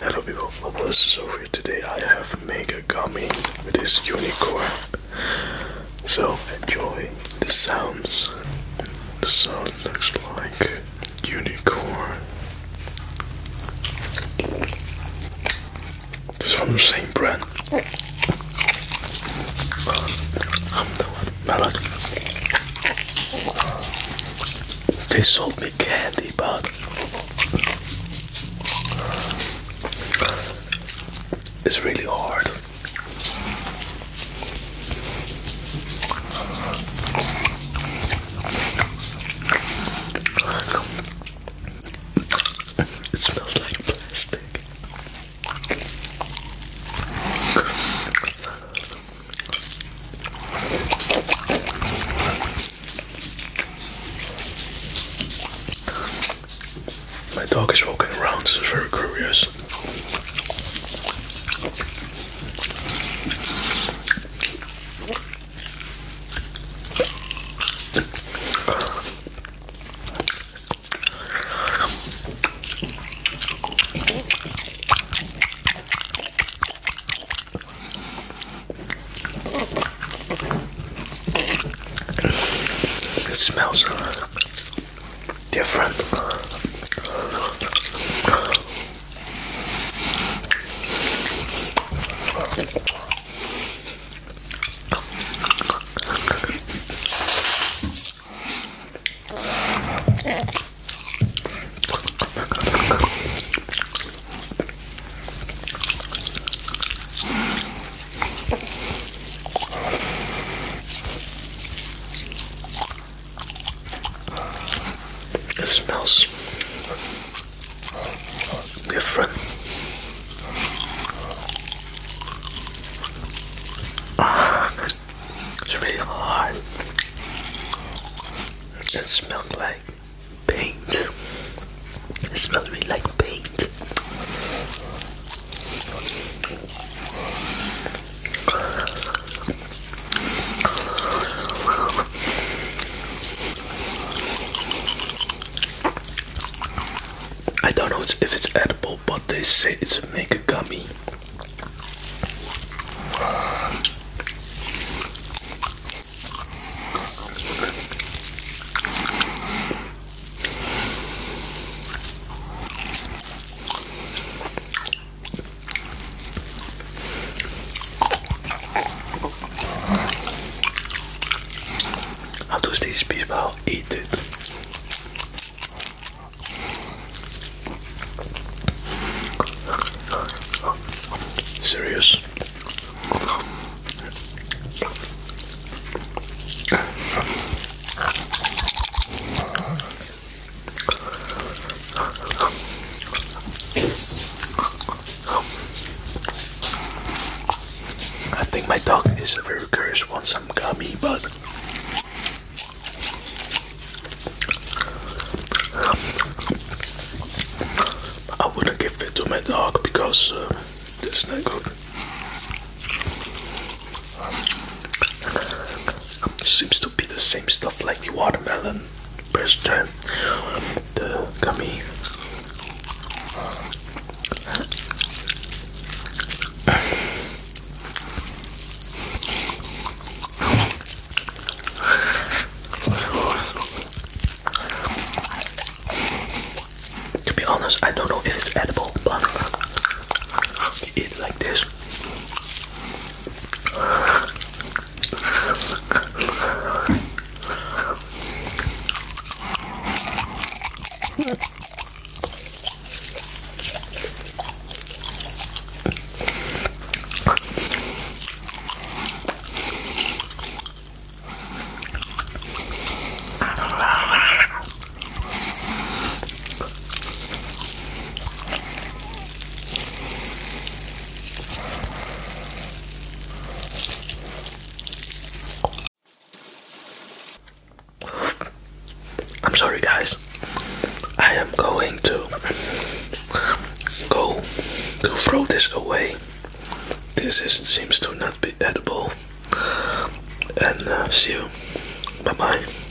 Hello people, Bubbles over here. Today I have Mega Gummy with this unicorn. So enjoy the sounds. The sound looks like unicorn. This is from the same brand. They sold me candy, but it's really hard. It smells like plastic. My dog is walking around, so it's very curious. It smells different. It smells different. Ah, it's really hard. It smells like paint. It smells really like paint. I don't know if it's edible, but they say it's make a mega gummy. How does these people eat it? Is very curious, wants some gummy, but um, I wouldn't give it to my dog because uh, that's not good. Um, seems to be the same stuff like the watermelon, first time uh, the gummy. To be honest, I don't know if it's edible, but eat it like this. I'm sorry, guys. I am going to go to throw this away. This is seems to not be edible. And uh, see you. Bye bye.